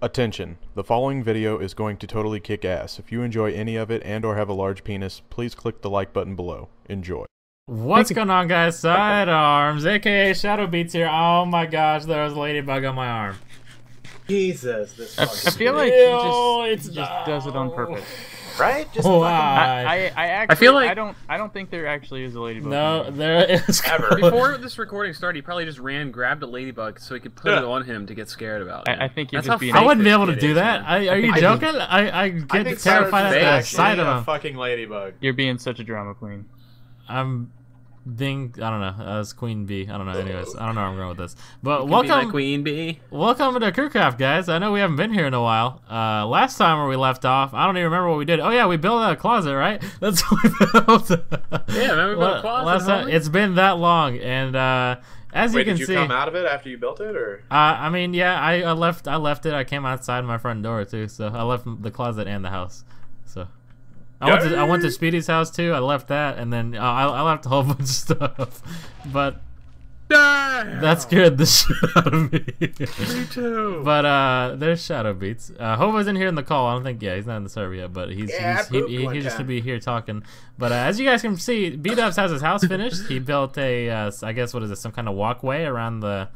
Attention, the following video is going to totally kick ass. If you enjoy any of it and or have a large penis, please click the like button below. Enjoy. What's going on, guys? Sidearms, aka ShadowBeatz here. Oh my gosh, there was a ladybug on my arm. Jesus, this I, I feel like Ew, he just, it's he just does it on purpose. Right? Just Oh, fucking- I- I, I, actually, I feel like- I don't, I don't think there actually is a ladybug. no, in there. there is. Ever. Before this recording started, he probably just ran, grabbed a ladybug so he could put it on him to get scared about. I, I think you're That's just being. I wouldn't be able to do is, that. I, are you I joking? I, I I get think terrified at the sight of a fucking ladybug. You're being such a drama queen. I'm being. I don't know. As Queen Bee. I don't know. Anyways, I don't know where I'm going with this. But You could be welcome, queen bee. welcome to Crewcraft, guys. I know we haven't been here in a while. Uh, last time where we left off, I don't even remember what we did. Oh yeah, we built a closet, right? That's what we built. Yeah, man, we built a closet, last time- homie. it's been that long, and uh, as Wait, you can did you see, come out of it after you built it, or? Uh, I mean, yeah, I, I left. I left it. I came outside my front door too, so I left the closet and the house. So I went to I went to Speedy's house too. I left that, and then uh, I, I left a whole bunch of stuff. But that scared the shit out of me. Me too. but uh, there's ShadowBeatz. Uh, Hova's in here in the call. I don't think. Yeah, he's not in the server yet, but he's, Yeah, he's he, he, one he's just to be here talking. But uh, as you guys can see, B Dubs has his house finished. he built a, uh, I guess what is it, some kind of walkway around the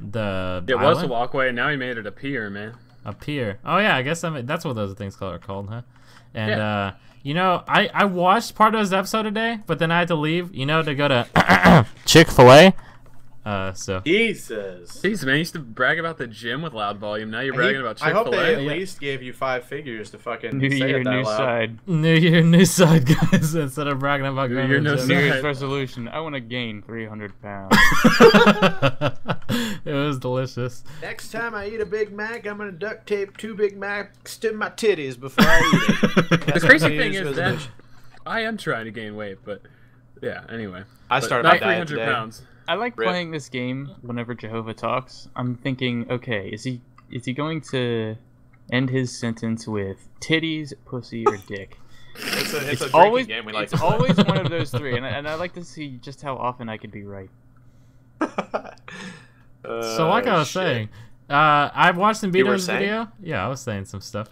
the It was a walkway, and now he made it a pier, man. A pier. Oh yeah, I guess I mean, that's what those things called, are called, huh? And Yeah. uh, you know, I I watched part of this episode today, but then I had to leave. You know, to go to Chick Fil A. Uh, so Jesus. Jeez, man, you used to brag about the gym with loud volume. Now you're He- bragging about I Chick hope they at A. least gave you five figures to fucking New say year, it that new loud. side. New Year, new side, guys. Instead of bragging about your New year, to no side. New. Year's resolution. I want to gain 300 pounds. it was delicious. Next time I eat a Big Mac, I'm gonna duct tape two Big Macs to my titties before I eat it. The crazy thing Year's is that. I am trying to gain weight, but yeah. Anyway, I But started not my 300 today. pounds. I like Rip. playing this game whenever Jehovah talks. I'm thinking, okay, is he is he going to end his sentence with titties, pussy, or dick? It's a, it's It's drinking always game we like it's to always one of those three, and I, and I like to see just how often I could be right. So, like I Uh, was shit. saying, uh, I've watched some You B-Dub's video. Yeah, I was saying some stuff.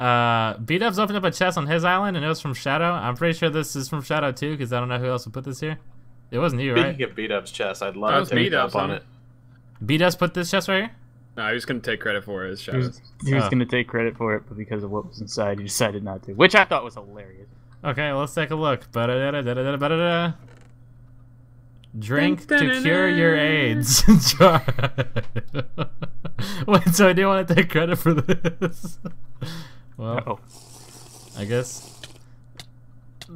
Uh, B-Dub's opened up a chest on his island, and it was from Shadow. I'm pretty sure this is from Shadow too, because I don't know who else would put this here. It wasn't you, right? Speaking of beat up's chest, I'd That love was to take beat up on it. B-Dub's put this chest right here. No, he was gonna take credit for it as He was, he was Oh. going to take credit for it, but because of what was inside, he decided not to, which I thought was hilarious. Okay, well, let's take a look. Ba-da-da-da-da-da-da-da. Drink to cure your AIDS. Wait, so I do want to take credit for this. Well, Oh, I guess.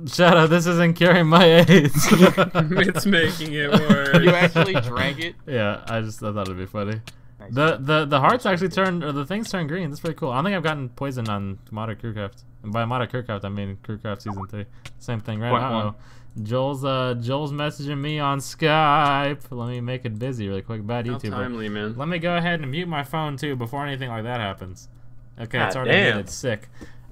Shadow, this isn't curing my AIDS. it's making it worse. you actually drank it? yeah, I just I thought it'd be funny. Nice. The the the hearts actually turned or the things turned green. That's pretty cool. I don't think I've gotten poisoned on Modern Crewcraft. And by Modern Crewcraft I mean Crewcraft season three. Same thing, right? Point Uh-oh. Joel's uh Joel's messaging me on Skype. Let me make it busy really quick. Bad How YouTuber. timely, man. Let me go ahead and mute my phone too before anything like that happens. Okay, it's already damn. good. It's sick.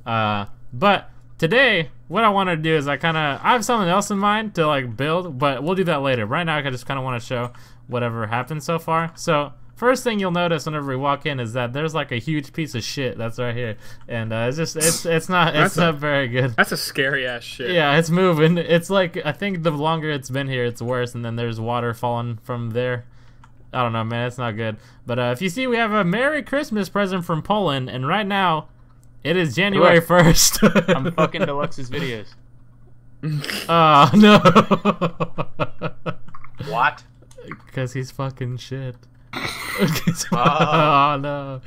Uh, but today, what I want to do is I kind of I have something else in mind to like build, but we'll do that later. Right now, I just kind of want to show whatever happened so far. So. First thing you'll notice whenever we walk in is that there's like a huge piece of shit that's right here, and uh, it's just it's it's not it's That's a- not very good. That's a scary ass shit. Yeah, it's moving. It's like I think the longer it's been here, it's worse. And then there's water falling from there. I don't know, man. It's not good. But uh, if you see, we have a Merry Christmas present from Poland, and right now, it is January Look, first. I'm fucking Deluxe's videos. Oh no. What? Because he's fucking shit. Oh. oh no.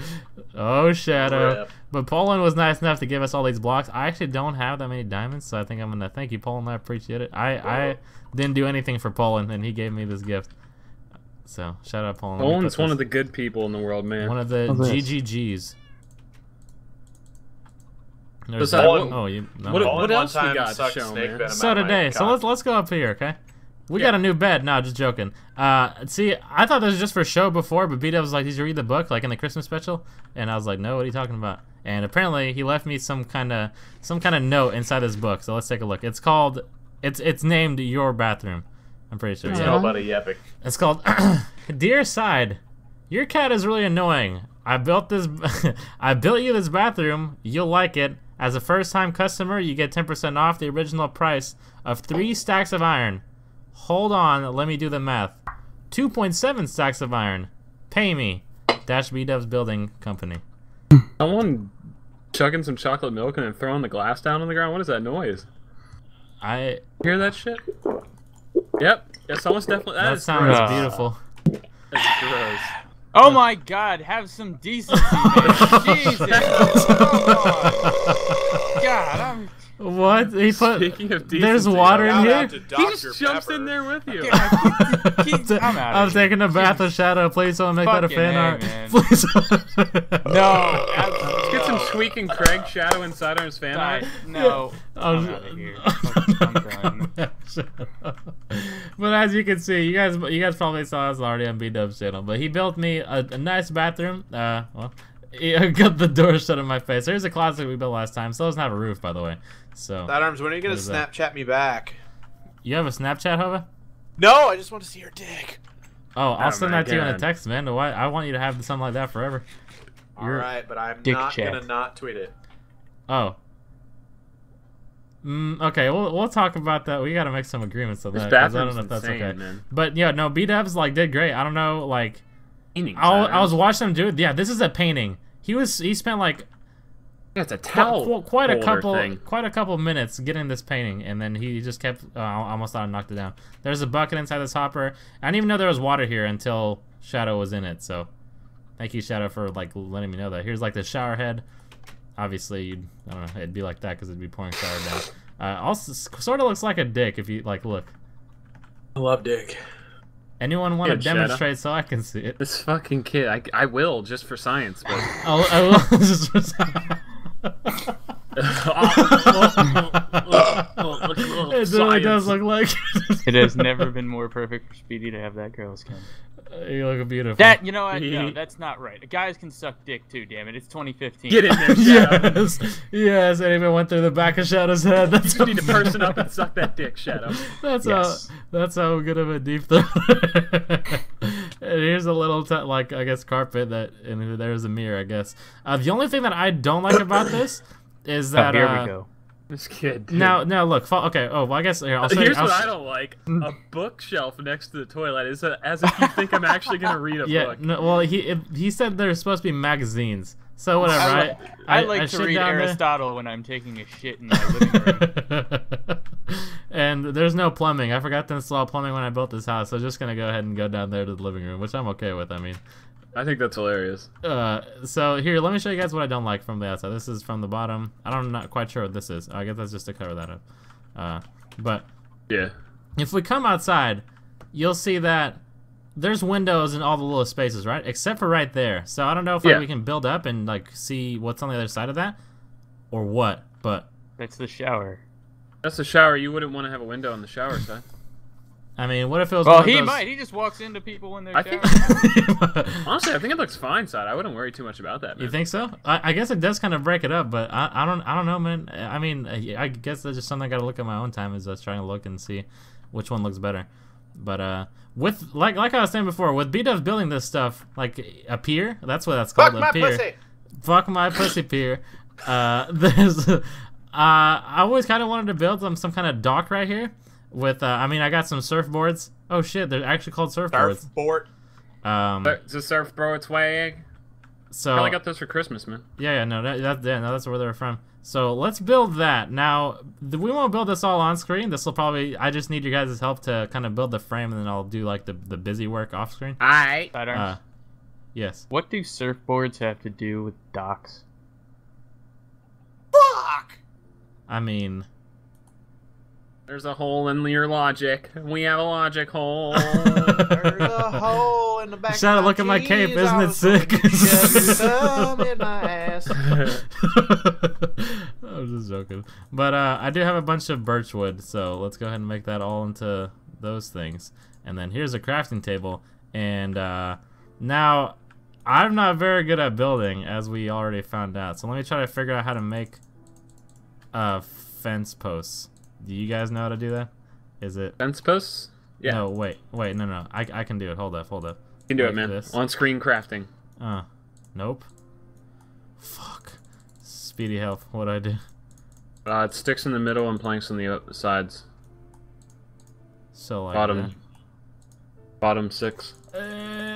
Oh shadow. Rip. But Poland was nice enough to give us all these blocks. I actually don't have that many diamonds, so I think I'm gonna thank you, Poland. I appreciate it. I I didn't do anything for Poland, and he gave me this gift. So shout out Poland. Let me Poland's one this- of the good people in the world, man. one of the How's this? GGGs. There's Besides, that- what- oh, you. No, what- what else we got to show, man? venom So out of my today, so let's let's go up here, okay? We Yeah. got a new bed. No, just joking. Uh, see, I thought this was just for show before, but B Dub was like, "Did you read the book like in the Christmas special?" And I was like, "No, what are you talking about?" And apparently, he left me some kind of some kind of note inside this book. So let's take a look. It's called it's it's named Your Bathroom. I'm pretty sure. It's Yeah. nobody epic. It's called Dear Side. Your cat is really annoying. I built this. I built you this bathroom. You'll like it. As a first-time customer, you get 10% off the original price of three stacks of iron. Hold on, let me do the math. 2.7 stacks of iron. Pay me. Dash B Dubs Building Company. Someone chugging some chocolate milk and then throwing the glass down on the ground. What is that noise? I. Hear that shit? Yep. Yeah, someone's definitely. That sounds gross. beautiful. That's gross. Oh my God! Have some decency, man. Jesus. Come on. God, I'm. What? He put. Speaking of There's water in here. He just jumps Pepper. in there with you. I'm out. I'm taking a bath of shadow. Please don't make that a fan A, art. man. Please. No, Let's get some squeaking Craig Shadow Insider and fan art. No. I'm, I'm outta. I'm done. but as you can see, you guys, you guys probably saw this already on B Dub's channel. But he built me a, a nice bathroom. Uh, well, he got the door shut in my face. Here's a closet we built last time. Still doesn't have a roof, by the way. So That arms, when are you gonna What is that? Snapchat me back? you have a Snapchat, Hova? No, I just want to see your dick. Oh, I'll Oh send my that to you in a text, man. Why? I want you to have something like that forever. All You're- right, but I'm not check. gonna not tweet it. Oh. Mm, okay, we'll we'll talk about that. We got to make some agreements on This that. 'cause I don't know if that's insane, okay. man. But yeah, no, B Dubs like did great. I don't know, like Paintings, I. I was watching him do it. Yeah, this is a painting. He was he spent like Yeah, it's a towel. qu- quite a couple Thing. quite a couple minutes getting this painting, and then he just kept. Uh, I almost thought I knocked it down. There's a bucket inside this hopper. I didn't even know there was water here until Shadow was in it. So, thank you, Shadow, for like letting me know that. Here's like the shower head. Obviously, you'd, I don't know. It'd be like that because it'd be pouring shower down. Uh, also, sort of looks like a dick if you like look. I love dick. Anyone want to Good, Shadow. demonstrate so I can see it? This fucking kid. I, I will just for science, but. I'll, I will. just for- it really does look like. It has never been more perfect for Speedy to have that girl skin. You look beautiful. That you know what? No, that's not right. Guys can suck dick too. Damn it! It's 2015. Get in there, Shadow. yes, yes, and even went through the back of Shadow's head. That's You need to person up and suck that dick, Shadow. That's Yes. how. That's how good of a deep throat. and here's a little, t- like I guess, carpet that, and there's a mirror. I guess. Uh, the only thing that I don't like about this is Oh, that. here uh, we go. This kid. dude. Now, now look. Fo- okay. Oh, well, I guess here, I'll uh, say. Here's I'll what s- I don't like: mm. a bookshelf next to the toilet is a, as if you think I'm actually gonna read a Yeah. book. No, well, he if, he said there's supposed to be magazines. So whatever. I, I, li- I, like to read down there- Aristotle when I'm taking a shit in my living room. and there's no plumbing. I forgot to install plumbing when I built this house, so I'm just gonna go ahead and go down there to the living room, which I'm okay with. I mean, I think that's hilarious. uh, so here, let me show you guys what I don't like from the outside. This is from the bottom. I don't, I'm not quite sure what this is. I guess that's just to cover that up. Uh, but Yeah. if we come outside, you'll see that there's windows in all the little spaces, right? Except for right there. So I don't know if like, Yeah. we can build up and like see what's on the other side of that, or what. But That's the shower. That's the shower. You wouldn't want to have a window on the shower side. I mean, what if it was? Well, one of he those- might. He just walks into people when they're I think- Honestly, I think it looks fine side. I wouldn't worry too much about that. Man. You think so? I, I guess it does kind of break it up, but I, I don't I don't know, man. I mean, I I guess that's just something I got to look at my own time is us trying to look and see which one looks better. But uh, with like like I was saying before, with B Dubs building this stuff like a pier, that's what that's called Fuck a my pier. pussy. Fuck my pussy pier. Uh, there's uh, I always kind of wanted to build some some kind of dock right here. With uh, I mean, I got some surfboards. Oh shit, they're actually called surfboards. Surfboard. Um, It's a surf bro its way. so I got those for Christmas, man. Yeah, yeah, no, that, that, yeah, no, that's where they're from. So let's build that. Now, we won't build this all on screen. This will probably, I just need your guys' help to kind of build the frame, and then I'll do like the, the busy work off screen. Alright. Sidearms. Uh, yes. what do surfboards have to do with docks? Fuck. I mean, There's a hole in your logic. We have a logic hole. There's a hole in the back. Shadow, of my look at my cape. Isn't it sick? shove in my ass. I'm just joking. But uh, I do have a bunch of birch wood, so let's go ahead and make that all into those things. And then here's a crafting table. And uh, now, I'm not very good at building, as we already found out. So let me try to figure out how to make uh, fence posts. Do you guys know how to do that? Is it? Fence posts? Yeah. No, wait, wait, no, no. I, I can do it. Hold up, hold up. You can do like it, man. this. On screen crafting. Uh, Nope. Fuck. Speedy health. What I do? Uh, it sticks in the middle and planks on the sides. So like Bottom. that. Bottom six. Uh,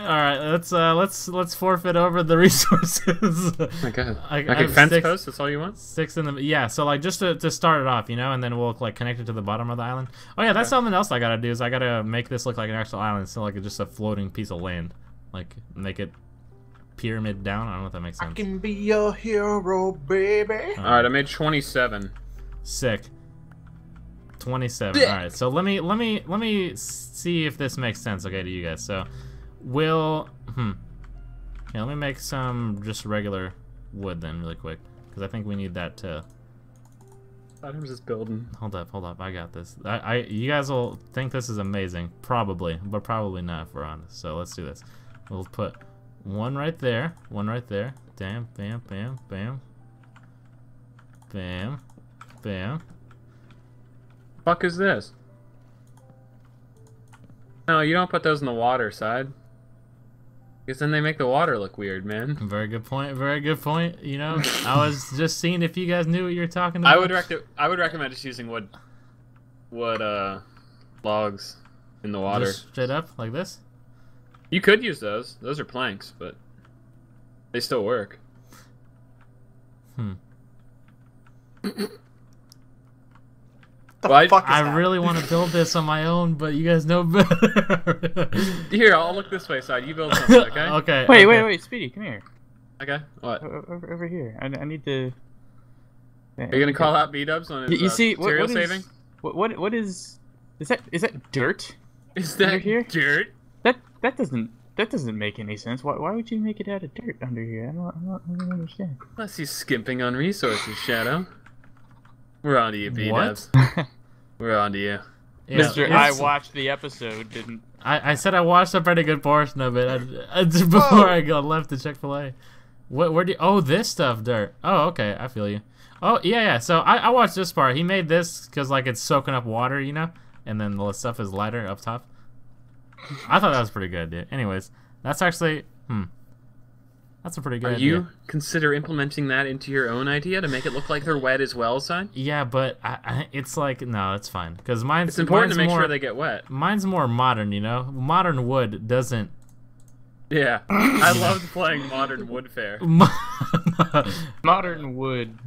all right, let's uh, let's let's forfeit over the resources. Okay. I- I okay, have fence six- post. That's all you want. Six in the yeah. So like just to, to start it off, you know, and then we'll like connect it to the bottom of the island. Oh yeah, that's something else I gotta do is I gotta make this look like an actual island, so like just a floating piece of land, like make it pyramid down. I don't know if that makes sense. I can be your hero, baby. All right, I made 27. Sick. Twenty-seven. All right. So let me let me let me see if this makes sense. Okay, to you guys. So we'll hmm. Yeah, let me make some just regular wood then, really quick, because I think we need that to. was just building. Hold up, hold up. I got this. I, I you guys will think this is amazing, probably, but probably not if we're honest. So let's do this. We'll put one right there, one right there. Damn, bam, bam, bam, bam, bam. Fuck is this? No, you don't put those in the water side. Because then they make the water look weird, man. Very good point. Very good point. You know, I was just seeing if you guys knew what you were talking about. I would rec- I would recommend just using wood, wood uh, logs in the water. Just straight up like this. You could use those. Those are planks, but they still work. Hmm. The Well, I- fuck is I that? really want to build this on my own, but you guys know better. Here, I'll look this way, side. You build something, okay? okay. Wait, okay. wait, wait, Speedy, come here. Okay. What? O- o- Over, over here. I, I need to. Are you gonna call out B Dubs on his You, you uh, see what, material what is saving? what, what what is is that is that dirt? Is under that here? dirt? That that doesn't that doesn't make any sense. Why, why would you make it out of dirt under here? I don't I don't, I don't understand. Unless he's skimping on resources, Shadow. We're on to you, B What? We're on to you. Yeah, Mister, I watched the episode. Didn't I, I said I watched a pretty good portion of it I, I- before I got left to Chick Fil A. What? Where do? You, oh, this stuff, dirt. Oh, okay, I feel you. Oh, yeah, yeah. So I, I watched this part. He made this because like it's soaking up water, you know, and then the stuff is lighter up top. I thought that was pretty good, dude. Anyways, that's actually hmm. That's a pretty good Are idea. you consider implementing that into your own idea to make it look like they're wet as well, son? Yeah, but I, I, it's like no, it's fine because mine's It's important mine's to make more, sure they get wet. Mine's more modern, you know. Modern wood doesn't. Yeah, I loved playing Modern Wood Fair. modern wood.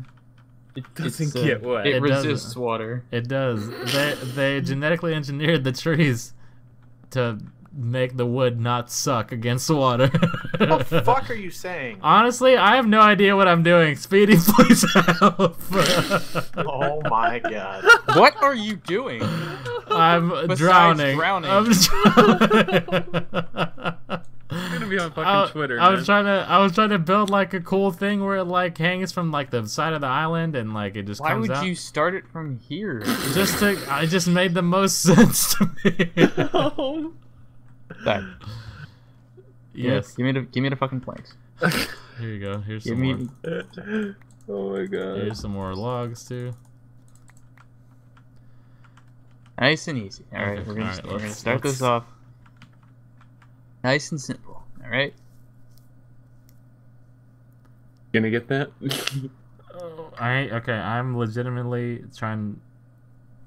It Doesn't uh, get wet. It, It doesn't. resists water. It does. They they genetically engineered the trees to make the wood not suck against the water. What the fuck are you saying? Honestly, I have no idea what I'm doing. Speedy, please help. Oh my god. what are you doing? I'm Besides drowning. drowning. I'm drowning. It's gonna be on fucking I, Twitter, I man. was trying to I was trying to build like a cool thing where it like hangs from like the side of the island and like it just Why comes would out. you start it from here? Just to I just made the most sense to me. Oh That. yes. Give me the give me the fucking planks. Here you go. Here's Give some me. more. oh my god. Here's some more logs too. Nice and easy. All right, Okay, we're gonna, alright, we're gonna start let's- this off. Nice and simple. All right. Gonna get that? Oh, I okay. I'm legitimately trying.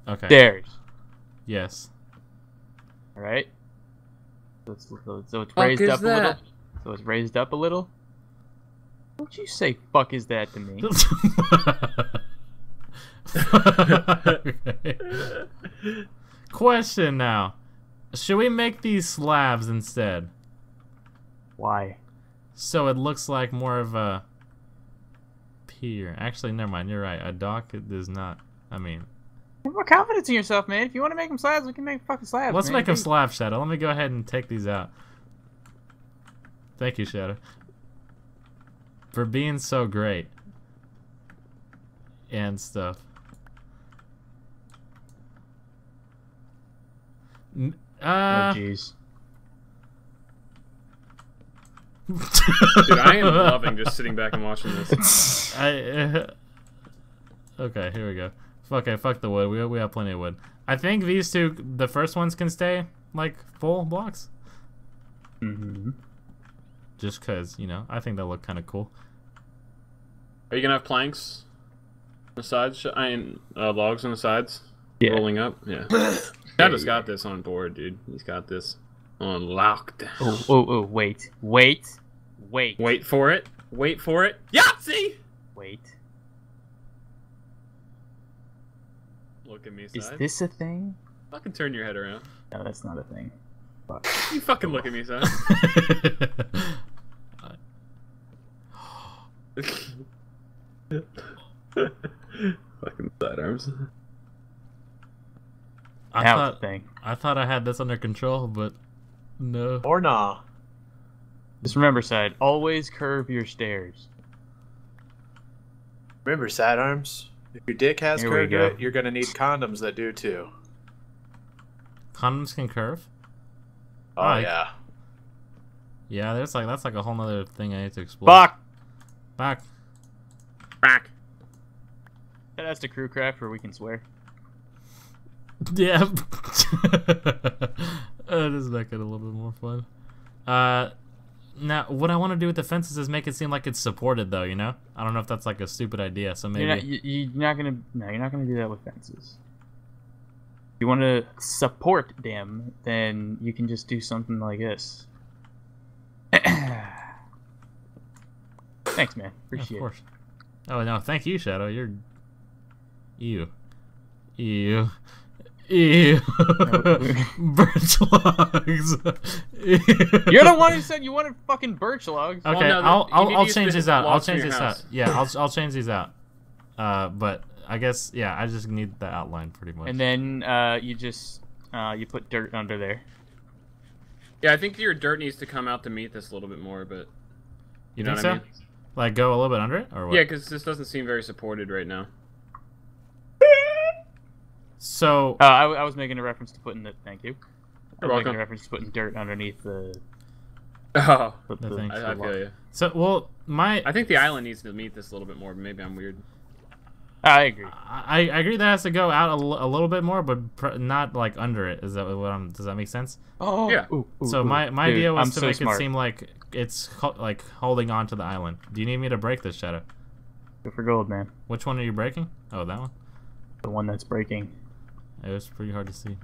Okay. There's. Yes. All right. So it's, so it's- so it's Fuck raised is up a little. So it's raised up a little. Don't you say "fuck" is that to me? Okay. Question now. Should we make these slabs instead? Why? So it looks like more of a pier. Actually, never mind. You're right. A dock does not. I mean, Have more confidence in yourself, man. If you want to make them slabs, we can make fucking slabs. let's man. make them Hey, slab shadow. Let me go ahead and take these out. Thank you, Shadow, for being so great and stuff. N- Oh Uh, jeez. Dude, I am loving just sitting back and watching this. I. Uh, okay, here we go. Okay, fuck the wood. We we have plenty of wood. I think these two, the first ones, can stay like full blocks. hmm just cause you know I think they look kind of cool. Are you gonna have planks on the sides? I mean, uh, logs on the sides Yeah. rolling up. Yeah. Shadow's got this on board, dude. He's got this on lockdown. Oh, oh, oh, wait, wait, wait, Wait for it. Wait for it. Yahtzee! wait. Look at me, Is this a thing? Fucking turn your head around. No, that's not a thing. Fuck. You fucking look at me, son. fucking sidearms. I now thought thing. I thought I had this under control, but no. Or nah. Just remember, side. Always curve your stairs. Remember, sidearms. If your dick has Here we curved go. it, you're gonna need condoms that do too. Condoms can curve. Oh Alright. yeah. Yeah, there's like that's like a whole nother thing I need to explore. Fuck. Back. Back. That's the crew craft where we can swear. Yeah. uh, just make it a little bit more fun. Uh, now what I want to do with the fences is make it seem like it's supported, though. You know, I don't know if that's like a stupid idea. So maybe. You're not, you, you're not gonna. No, you're not gonna do that with fences. If you want to support them, then you can just do something like this. Thanks, man. Yeah, Appreciate of course. Oh no, thank you, Shadow. You're. You. Ew. Ew. Birch logs. it. You're the one who said you wanted fucking birch logs. Okay, no, I'll I'll, I'll change the these out. I'll change your this house. out. Yeah, I'll I'll change these out. Uh, but I guess yeah, I just need the outline pretty much. And then uh, you just uh, you put dirt under there. Yeah, I think your dirt needs to come out to meet this a little bit more, but you know think what so? I mean? Like go a little bit under it, or what? yeah, because this doesn't seem very supported right now. So Uh, I, I was making a reference to putting the. Thank you. I You're was making a reference to putting dirt underneath the. Oh, the, The the- thing. I, I feel you. so well my I think the island needs to meet this a little bit more, but maybe I'm weird. I agree. I, I agree that has to go out a, l- a little bit more, but pr- not like under it. Is that what I'm? Does that make sense? Oh, Yeah. Ooh, ooh, so my, my Dude, idea was I'm to so make smart. it seem like it's ho- like holding on to the island. Do you need me to break this shadow? Go for gold, man. Which one are you breaking? Oh, that one. The one that's breaking. It was pretty hard to see.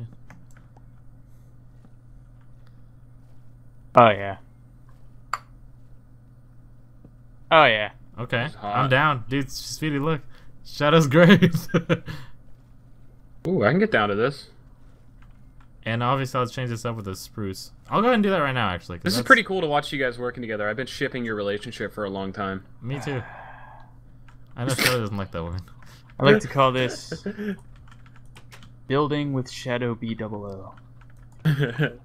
Oh yeah. Oh yeah. Okay, I'm down, dude. Speedy, look, Shadow's great. Ooh, I can get down to this. and obviously, I'll change this up with a spruce. I'll go ahead and do that right now, actually. This is pretty cool to watch you guys working together. I've been shipping your relationship for a long time. Me too. I know Shadow doesn't like that one. I like to call this building with shadow B double O.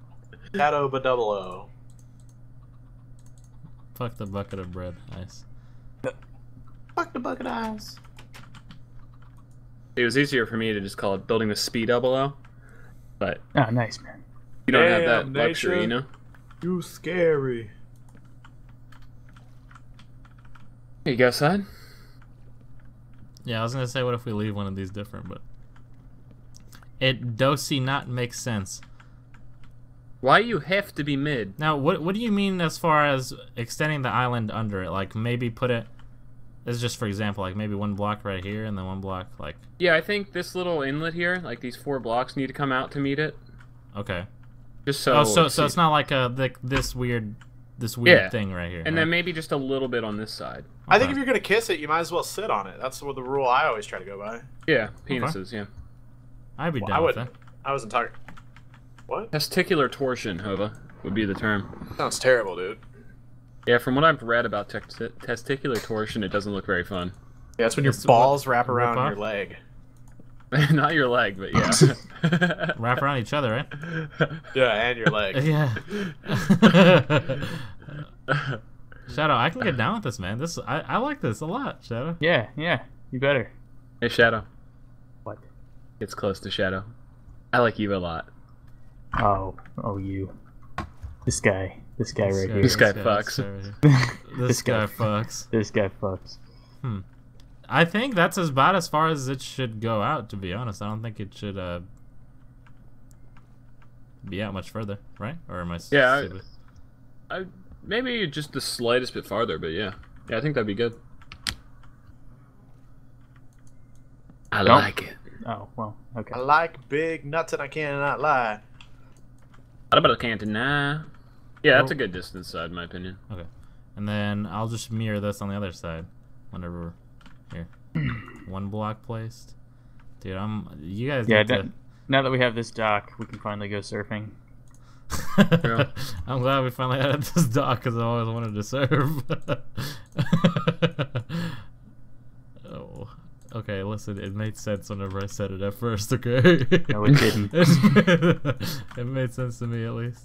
Shadow but double O. Fuck the bucket of bread. Nice. Fuck the bucket eyes. it was easier for me to just call it building the speed double O, but Oh, nice man. you don't have that luxury, nature. you know. You scary. Here you go, son. Yeah, I was gonna say, what if we leave one of these different, but it does not make sense. Why you have to be mid? Now, what what do you mean as far as extending the island under it? Like maybe put it. This is just for example, like maybe one block right here and then one block like Yeah, I think this little inlet here, like these four blocks, need to come out to meet it. okay. Just so. oh, so so it's not like a like this weird this weird Yeah. thing right here. And huh? then maybe just a little bit on this side. I think if you're gonna kiss it, you might as well sit on it. That's what the rule I always try to go by. Yeah, penises. Yeah. I'd be Well, down I with wouldn't. that. I wasn't talking. What? Testicular torsion, Hova, would be the term. Sounds terrible, dude. Yeah, from what I've read about tex- testicular torsion, it doesn't look very fun. Yeah, that's when your That's balls wrap around your leg. Not your leg, but yeah. Wrap around each other, right? Yeah, and your leg. Yeah. Shadow, I can get down with this, man. This I, I like this a lot, Shadow. Yeah, yeah. You better. hey, Shadow. What? It's close to Shadow. I like you a lot. Oh, oh you. This guy. This guy right here. This guy fucks. This guy, right here. This This guy guy. fucks. This guy fucks. I think that's about as far as it should go out. To be honest, I don't think it should uh be out much further, right? Or am I Yeah, I- I maybe just the slightest bit farther, but yeah, yeah, I think that'd be good. I Don't- like it. Oh well, okay. I like big nuts and I cannot lie. What about a cantina? Yeah, that's Oh. a good distance side, in my opinion. Okay. And then I'll just mirror this on the other side. Whenever here. One block placed. Dude, I'm you guys Yeah, need that- now that we have this dock, we can finally go surfing. I'm glad we finally added this dock because I always wanted to serve. oh. Okay, listen, it made sense whenever I said it at first, okay? No, it didn't. it made sense to me at least.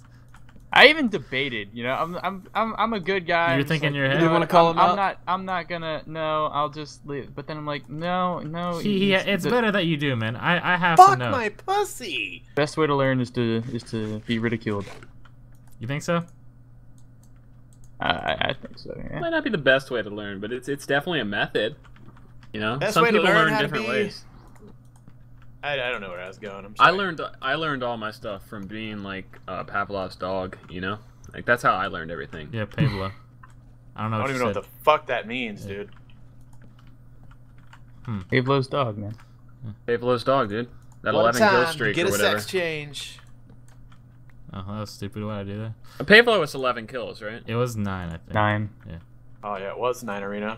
I even debated. You know, I'm I'm I'm, I'm a good guy. You're thinking like, in your head? You wanna call I'm, him I'm out? not. I'm not gonna. No, I'll just leave. But then I'm like, no, no. He, he, it's the better that you do, man. I, I have to Fuck know. my pussy. Best way to learn is to is to be ridiculed. You think so? I I I think so. Yeah. Might not be the best way to learn, but it's it's definitely a method. You know, Best some people learn learn different be- ways. I, I don't know where I was going. I'm I learned I learned all my stuff from being like uh, Pavlov's dog. You know, like that's how I learned everything. Yeah, Pablo. I don't know I don't you even know what the fuck that means, dude. Pavlov's dog, man. Pavlov's dog, dude. That One 11 kill time, streak get or a whatever. sex change. Oh, that was stupid. Why did I do that? Pavlov was 11 kills, right? It was nine, I think. Nine. Yeah. Oh yeah, it was nine arena.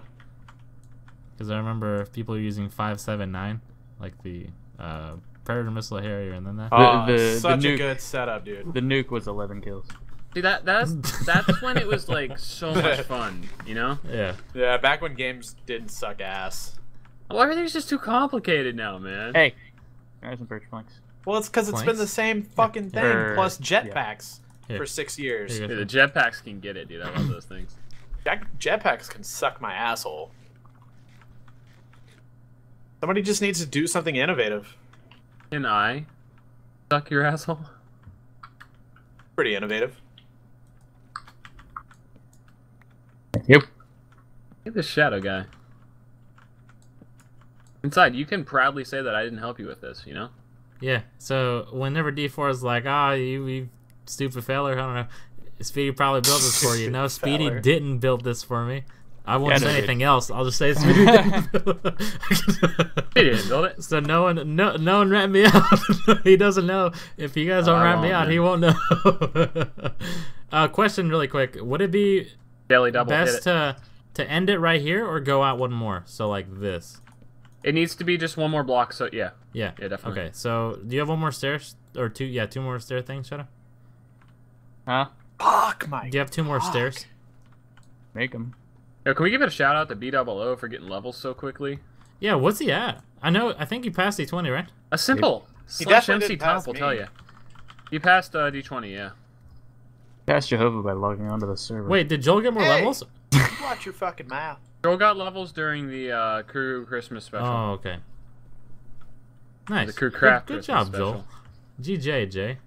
Because I remember people using five seven nine, like the uh, Predator missile Harrier, and then that. Oh, the- the such a nuke- good setup, dude. The nuke was 11 kills. See that that's that's when it was like so much fun, you know? yeah. Yeah, back when games didn't suck ass. Well, everything's just too complicated now, man. Hey, there's some birch planks. Well, it's because it's been the same fucking thing Er, plus yeah. jetpacks Here. for six years. Here you Dude, the jetpacks can get it, dude. I love those things. Jet- Jetpacks can suck my asshole. Somebody just needs to do something innovative. Can I suck your asshole? Pretty innovative. Yep. Look at this shadow guy. Inside, you can proudly say that I didn't help you with this, you know? Yeah. So whenever D4 is like, ah, you, you stupid failure, I don't know. Speedy probably built this for you. No, Speedy didn't build this for me. I won't Yeah, say no, dude. anything else. I'll just say Speedy didn't build it. Didn't build it. So no one, no, no one rat me out. he doesn't know. If you guys don't I rat me out, man. he won't know. uh, question, really quick: Would it be Daily double best it. to to end it right here or go out one more? So like this. It needs to be just one more block, so yeah. Yeah. Yeah, definitely. Okay. So do you have one more stairs or two? Yeah, two more stair things, Shadow. Huh? Fuck my. Do you have two more Fuck. stairs? Make them. Yo, can we give it a shout out to B double O for getting levels so quickly? Yeah. What's he at? I know. I think he passed D20, right? A simple. He Slash definitely MC didn't pass Top will me. tell you. He passed uh, D20, yeah. Pass Jehovah by logging onto the server. Wait, did Joel get more Hey! levels? Watch your fucking mouth. Joel got levels during the uh, crew Christmas special. Oh, okay. Nice. The crew Good- craft Good, Christmas job, special. Joel. GJ, Jay.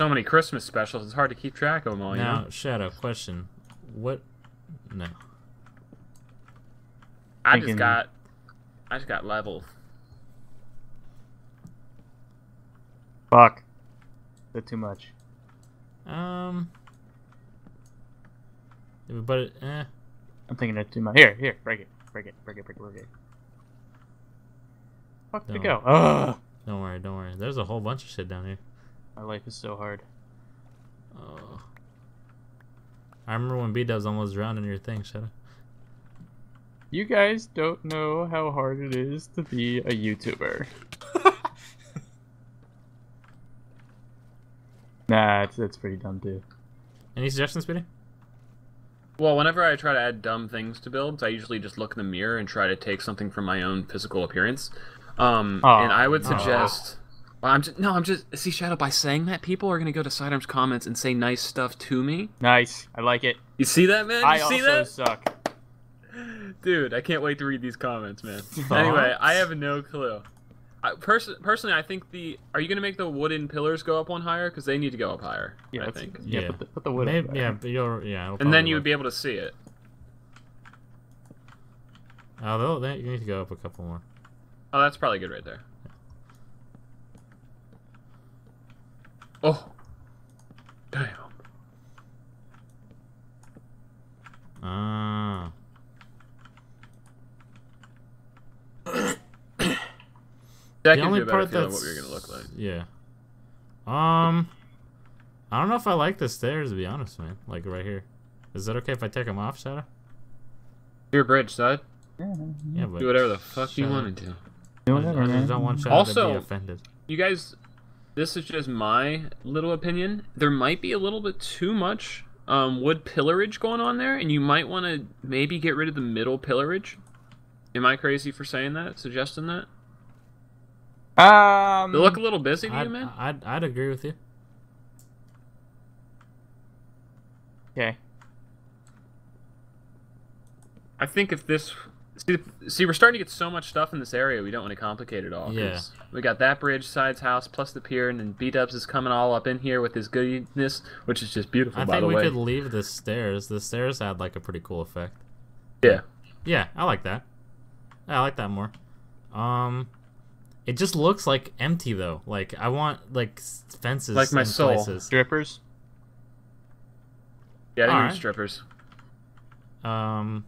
So many Christmas specials, it's hard to keep track of them all. You Now, know? Shadow, question. What? No. I thinking- just got, I just got levels. Fuck. That's too much. Um. But it, eh. I'm thinking that's too much. Here, here, break it, break it, break it, break it, break it. Fuck to No. go. Ugh. Don't worry, don't worry. There's a whole bunch of shit down here. My life is so hard. Oh. I remember when B Dubs almost drowned in your thing, Shadow. You guys don't know how hard it is to be a YouTuber. nah, it's, it's pretty dumb too. Any suggestions, Speedy? Well, whenever I try to add dumb things to builds, I usually just look in the mirror and try to take something from my own physical appearance. Um, Aw, and I would no. suggest. Well, I'm just no, I'm just see Shadow. By saying that, people are gonna go to Sidearms comments and say nice stuff to me. Nice, I like it. You see that, man? You I see also that, suck. dude? I can't wait to read these comments, man. Anyway, I have no clue. I, pers- personally, I think the are you gonna make the wooden pillars go up one higher because they need to go up higher. Yeah, I think. Yeah, Yeah. Put, the, put the wood. Maybe, there. yeah, but you'll, yeah. And then you would be able to see it. Oh, they'll, you need to go up a couple more. Oh, that's probably good right there. Oh. Damn. Ah. Yeah, the only part that's what you're gonna look like. Yeah. Um, I don't know if I like the stairs to be honest, man. Like right here, is that okay if I take them off, Shadow? Your bridge side. Yeah, but do whatever the fuck Shadow. you wanted to. I, I don't want Shadow also, to be offended. You guys, this is just my little opinion. There might be a little bit too much um, wood pillarage going on there, and you might want to maybe get rid of the middle pillarage. Am I crazy for saying that? Suggesting that? Um, They look a little busy to I'd, you, man. I'd, I'd agree with you. okay. I think if this see, see, we're starting to get so much stuff in this area, we don't want to complicate it all. Yeah. We got that bridge, side's house, plus the pier, and then B Dubs is coming all up in here with his goodness, which is just beautiful. I by think the we way. could leave the stairs. The stairs had like a pretty cool effect. Yeah. Yeah, I like that. I like that more. Um, it just looks like empty though. Like I want like fences, Like my in soul. places. Strippers. Yeah, I think we need strippers. Um,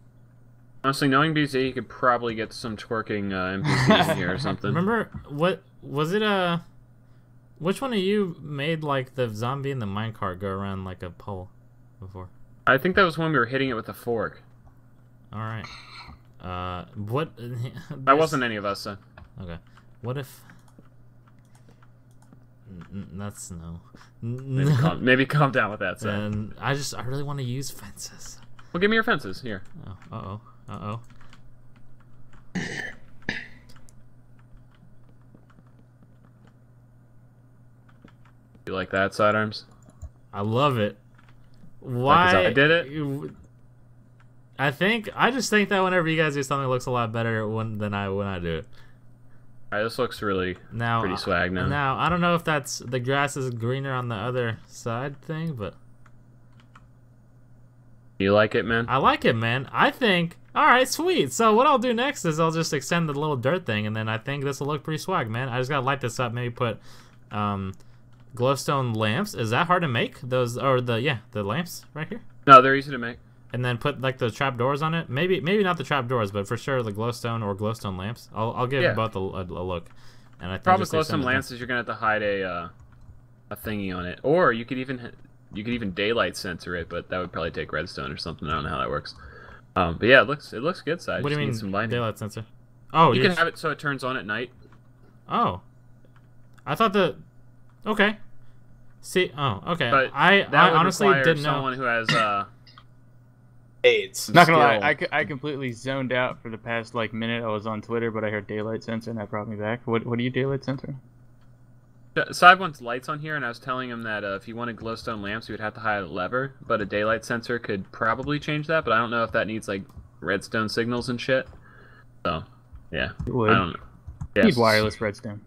Honestly, knowing BZ, you could probably get some twerking uh, NPCs in here or something. remember what was it? Uh, which one of you made like the zombie in the minecart go around like a pole before? I think that was when we were hitting it with a fork. All right. Uh, what? That wasn't any of us. Uh, Okay. What if? N- n- that's no. maybe, calm, maybe calm down with that. So. And I just I really want to use fences. Well, give me your fences here. Oh, uh oh, uh oh. You like that sidearms? I love it. Why I did it? I think I just think that whenever you guys do something, it looks a lot better when than I when I do it. All right, this looks really Now, pretty swag now. now I don't know if that's the grass is greener on the other side thing, but You like it, man? I like it, man. I think. All right, sweet. So what I'll do next is I'll just extend the little dirt thing, and then I think this will look pretty swag, man. I just gotta light this up. Maybe put um, glowstone lamps. Is that hard to make? Those or the yeah the lamps right here, No, they're easy to make. and then put like the trap doors on it. Maybe maybe not the trap doors, but for sure the glowstone or glowstone lamps. I'll I'll give Yeah. both a, a, a look. And I think Problem with glowstone lamps is you're gonna have to hide a uh, a thingy on it, or you could even you could even daylight sensor it, but that would probably take redstone or something. I don't know how that works. Um, but yeah, it looks it looks good. Side. What do you mean Some lighting. daylight sensor? Oh, You you're can have it so it turns on at night. Oh, I thought the. Okay. See. Oh, okay. But I That I would honestly didn't know. someone who has uh, AIDS. Not gonna lie. I, I completely zoned out for the past like minute. I was on Twitter, but I heard daylight sensor, and that brought me back. What what do you daylight sensor? Side wants lights on here, and I was telling him that uh, if you wanted glowstone lamps, you would have to hide a lever, but a daylight sensor could probably change that. But I don't know if that needs like redstone signals and shit. So, yeah, It would. I don't know. You Yeah, need wireless redstone.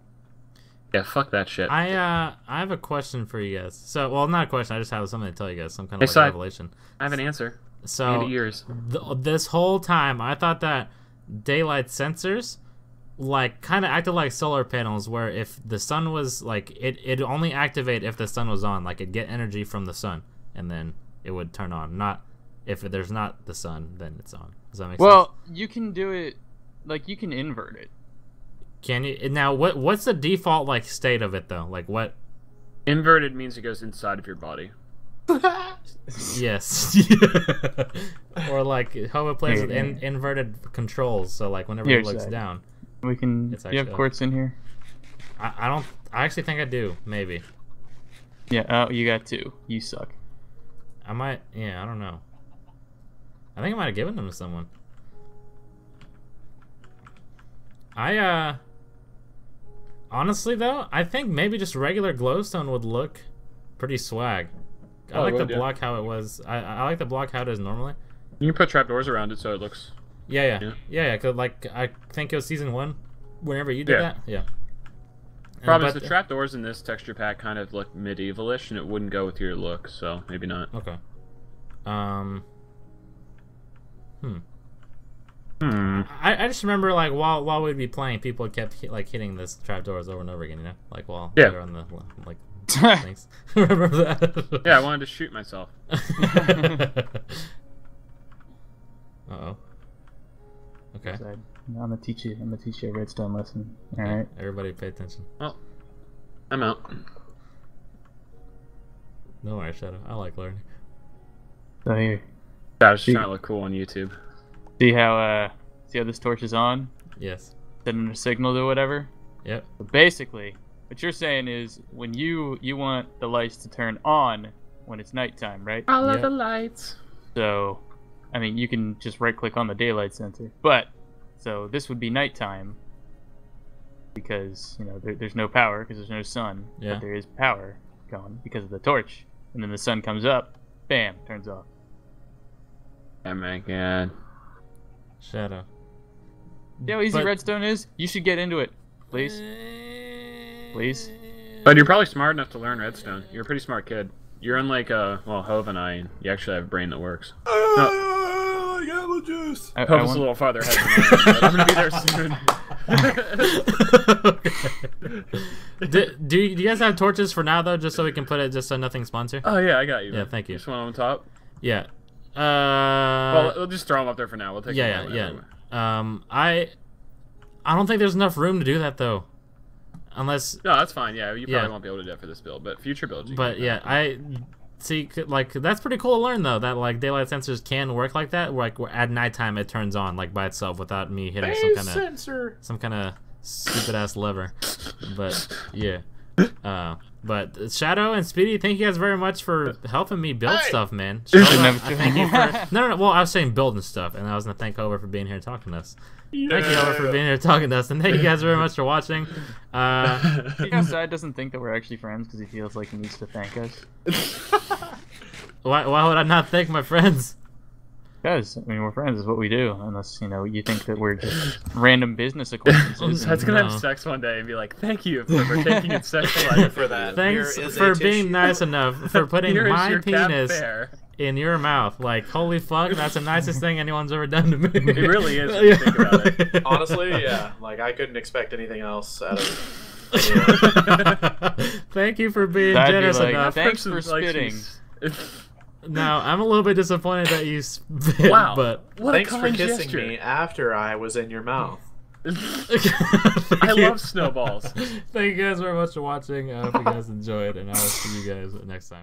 Yeah, fuck that shit. I uh I have a question for you guys. So well, not a question. I just have something to tell you guys. Some kind Hey, of like Sai. revelation. I have an answer. So Hand th- this whole time I thought that daylight sensors like kind of acted like solar panels where if the sun was like it it only activate if the sun was on like it'd get energy from the sun and then it would turn on. Not if there's not the sun then it's on. Does that make sense? Well, you can do it, like you can invert it. can you now what what's the default like state of it though? Like what? Inverted means it goes inside of your body. yes. Or like how it plays with in, inverted controls so like whenever Here, he looks Sai. down We can. It's Do you have actually- quartz in here? I, I don't i actually think i do maybe Yeah. Oh, you got two. You suck. I might, yeah, I don't know. I think I might have given them to someone. I, uh, honestly though, I think maybe just regular glowstone would look pretty swag. I Oh, it like the would, yeah. block how it was. I, I like the block how it is normally. You can put trapdoors around it so it looks. Yeah, yeah, Yeah. yeah, yeah. Cause like I think it was season one, whenever you did Yeah. that. Yeah. And- Problem is but- the trapdoors in this texture pack kind of look medievalish, and it wouldn't go with your look, so maybe not. Okay. Um. Hmm. Hmm. I, I just remember like while while we'd be playing, people kept hit, like hitting this trapdoors over and over again. You know, like while Yeah. we were on the like things. remember that? Yeah, I wanted to shoot myself. uh oh. Okay. So I, I'm gonna teach you. I'm gonna teach you a redstone lesson. All right. Everybody pay attention. Oh. I'm out. No worries, Shadow. I like learning. So here, I was just See- trying to look cool on YouTube. see how uh, see how this torch is on, Yes. sending a signal to whatever. Yep. But basically, what you're saying is when you you want the lights to turn on when it's nighttime, right? All Yep. of the lights. So, I mean, you can just right click on the daylight sensor. But, so this would be nighttime because, you know, there, there's no power because there's no sun. Yeah. But there is power going because of the torch. And then the sun comes up, bam, turns off. Oh my god. Shadow. See how easy But- redstone is? You should get into it. Please. Please. But you're probably smart enough to learn redstone. You're a pretty smart kid. You're unlike uh well Hove and I. You actually have a brain that works. Oh, I got the juice. I, I Hove's a want- little farther ahead than I am, but I'm gonna be there soon. do, do, you, do you guys have torches for now though, just so we can put it, just so nothing sponsor? oh yeah, I got you. Yeah, man. thank you. Just one on top. Yeah. Uh. well, we'll just throw them up there for now. We'll take yeah, them yeah, down yeah. Um, I, I don't think there's enough room to do that though, unless. No, that's fine. Yeah, you probably Yeah. won't be able to do it for this build, but future builds. But yeah, I see. Like that's pretty cool to learn though. That like daylight sensors can work like that. Where, like where at nighttime it turns on like by itself without me hitting some kind of sensor. some kind of stupid ass lever. But yeah. Uh, but Shadow and Speedy, thank you guys very much for helping me build Hey! stuff, man. Shouldn't Shola, I thank you for no, no, no. Well, I was saying building stuff, and I was gonna thank Hove for being here and talking to us. Thank you, Hove, for being here talking to us, and thank you guys very much for watching. Uh, Outside doesn't think that we're actually friends because he feels like he needs to thank us. why, why would I not thank my friends? Because I mean, we're friends is what we do. Unless you know you think that we're just random business acquaintances. That's gonna No. have sex one day and be like, "Thank you for taking it sexual for that. Thanks Here is a for being tissue. nice enough for putting my penis in your mouth. Like, holy fuck, that's the nicest thing anyone's ever done to me. It really is, if you think about it. Honestly, yeah. Like I couldn't expect anything else out of anyone. Thank you for being That'd be generous like, enough. Thanks for likes spitting. Me. Now, I'm a little bit disappointed that you spit, wow. but what Thanks a for kissing gesture. me after I was in your mouth. I I love snowballs. Thank you guys very much for watching. I hope you guys enjoyed, and I will see you guys next time.